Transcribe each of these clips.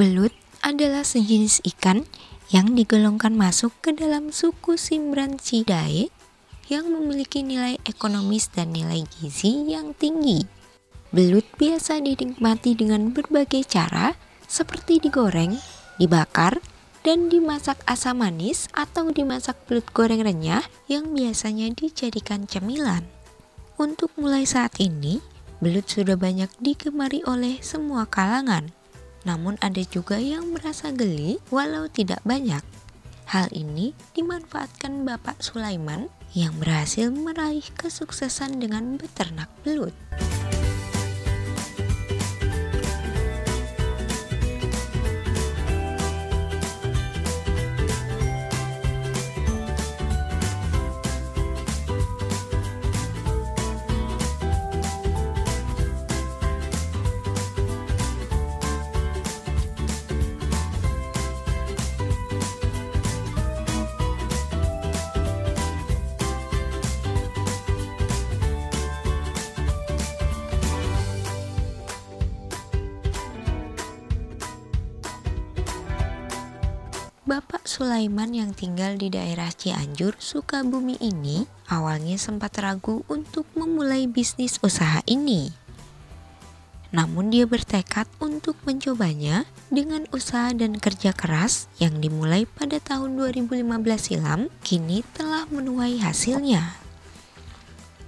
Belut adalah sejenis ikan yang digolongkan masuk ke dalam suku Simbranchidae yang memiliki nilai ekonomis dan nilai gizi yang tinggi. Belut biasa dinikmati dengan berbagai cara seperti digoreng, dibakar, dan dimasak asam manis atau dimasak belut goreng renyah yang biasanya dijadikan cemilan. Untuk mulai saat ini, belut sudah banyak digemari oleh semua kalangan. Namun ada juga yang merasa geli walau tidak banyak. Hal ini dimanfaatkan Bapak Sulaiman yang berhasil meraih kesuksesan dengan beternak belut. Bapak Sulaiman yang tinggal di daerah Cianjur, Sukabumi ini awalnya sempat ragu untuk memulai bisnis usaha ini. Namun dia bertekad untuk mencobanya dengan usaha dan kerja keras yang dimulai pada tahun 2015 silam kini telah menuai hasilnya.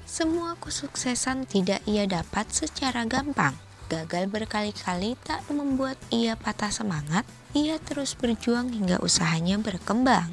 Semua kesuksesan tidak ia dapat secara gampang. Gagal berkali-kali tak membuat ia patah semangat ia terus berjuang hingga usahanya berkembang.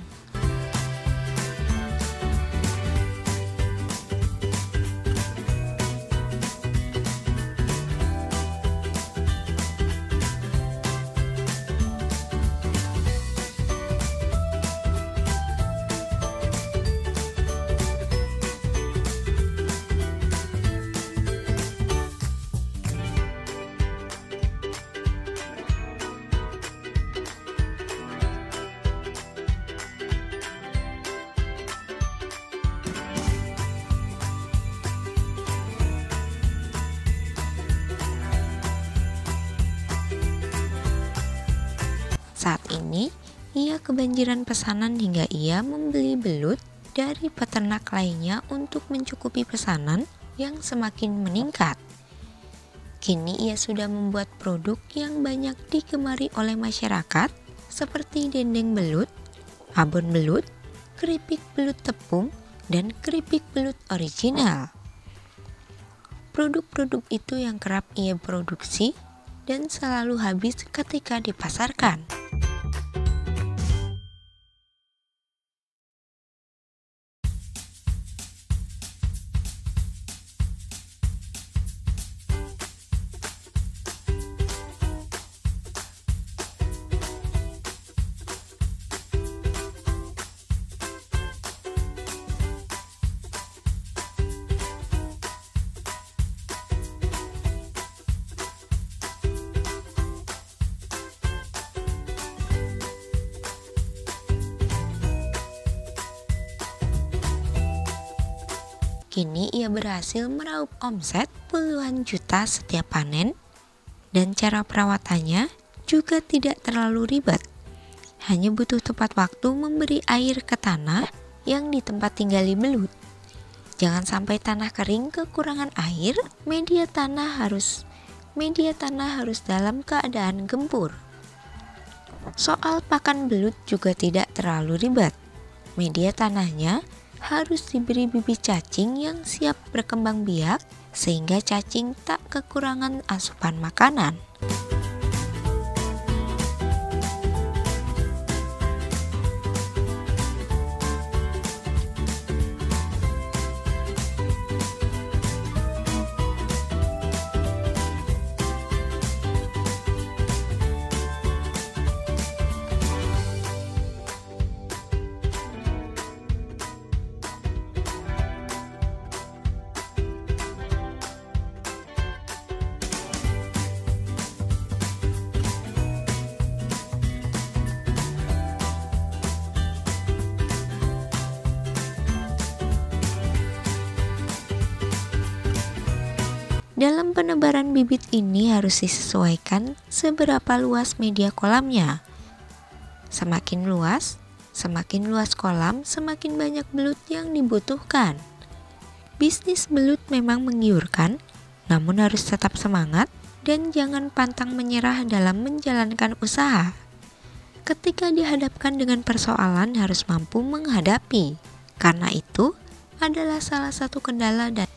Ini, ia kebanjiran pesanan hingga ia membeli belut dari peternak lainnya untuk mencukupi pesanan yang semakin meningkat. Kini ia sudah membuat produk yang banyak digemari oleh masyarakat seperti dendeng belut, abon belut, keripik belut tepung, dan keripik belut original. Produk-produk itu yang kerap ia produksi dan selalu habis ketika dipasarkan. Kini ia berhasil meraup omset puluhan juta setiap panen dan cara perawatannya juga tidak terlalu ribet. Hanya butuh tepat waktu memberi air ke tanah yang di tempat tinggali belut. Jangan sampai tanah kering kekurangan air, media tanah harus media tanah harus dalam keadaan gembur. Soal pakan belut juga tidak terlalu ribet. Media tanahnya harus diberi bibit cacing yang siap berkembang biak sehingga cacing tak kekurangan asupan makanan. Dalam penebaran bibit ini harus disesuaikan seberapa luas media kolamnya. Semakin luas, semakin luas kolam, semakin banyak belut yang dibutuhkan. Bisnis belut memang menggiurkan, namun harus tetap semangat dan jangan pantang menyerah dalam menjalankan usaha. Ketika dihadapkan dengan persoalan harus mampu menghadapi. Karena itu adalah salah satu kendala dan